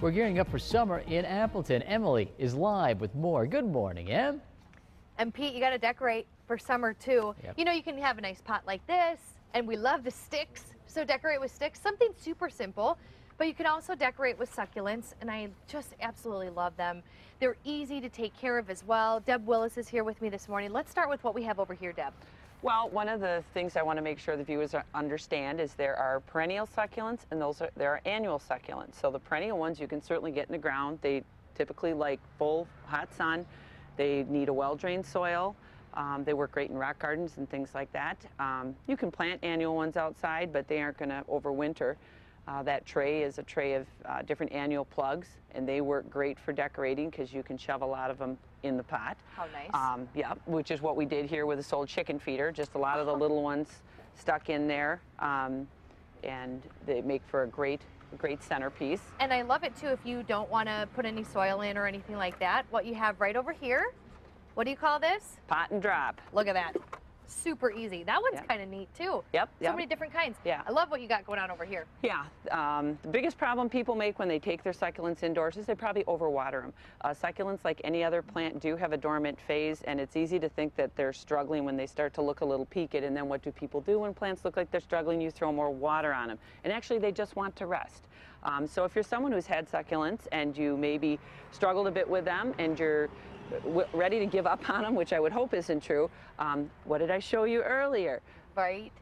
We're gearing up for summer in Appleton. Emily is live with more. Good morning, Em. And Pete, you got to decorate for summer too. Yep. You know, you can have a nice pot like this, and we love the sticks. So decorate with sticks, something super simple. But you can also decorate with succulents, and I just absolutely love them. They're easy to take care of as well. Deb Willis is here with me this morning. Let's start with what we have over here, Deb. Well, one of the things I want to make sure the viewers understand is there are perennial succulents and those are, there are annual succulents. So the perennial ones you can certainly get in the ground. They typically like full hot sun. They need a well-drained soil. Um, they work great in rock gardens and things like that. Um, you can plant annual ones outside, but they aren't going to overwinter. Uh, that tray is a tray of uh, different annual plugs, and they work great for decorating because you can shove a lot of them in the pot. How nice. Um, yeah, which is what we did here with the old chicken feeder, just a lot of the little ones stuck in there, um, and they make for a great, great centerpiece. And I love it too if you don't want to put any soil in or anything like that. What you have right over here, what do you call this? Pot and drop. Look at that. Super easy. That one's Yep. kind of neat too. Yep, So yep. many different kinds. Yeah. I love what you got going on over here. Yeah, um, the biggest problem people make when they take their succulents indoors is they probably overwater them. Uh, succulents, like any other plant, do have a dormant phase, and it's easy to think that they're struggling when they start to look a little peaked. And then what do people do when plants look like they're struggling? You throw more water on them. And actually, they just want to rest. Um, so if you're someone who's had succulents and you maybe struggled a bit with them and you're ready to give up on them, which I would hope isn't true, um, what did I show you earlier? Right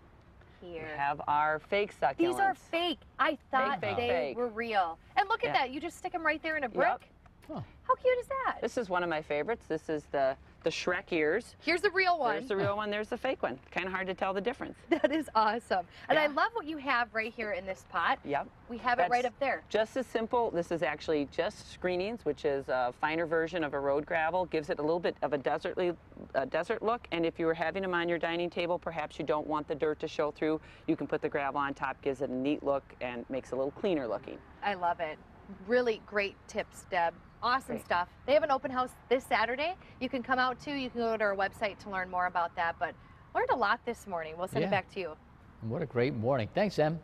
We here. have our fake succulents. These are fake. I thought fake, they fake. were real. And look at Yeah. that. You just stick them right there in a brick. Yep. Huh. How cute is that? This is one of my favorites. This is the, the Shrek ears. Here's the real one. There's the real one, there's the fake one. Kind of hard to tell the difference. That is awesome. And I love what you have right here in this pot. Yep. We have it right up there. Just as simple. This is actually just screenings, which is a finer version of a road gravel. Gives it a little bit of a desertly, a desert look. And if you were having them on your dining table, perhaps you don't want the dirt to show through. You can put the gravel on top, gives it a neat look and makes it a little cleaner looking. I love it. Really great tips, Deb. Awesome Great. stuff. They have an open house this Saturday. You can come out too. You can go to our website to learn more about that. But learned a lot this morning. We'll send Yeah. it back to you. What a great morning. Thanks, Em.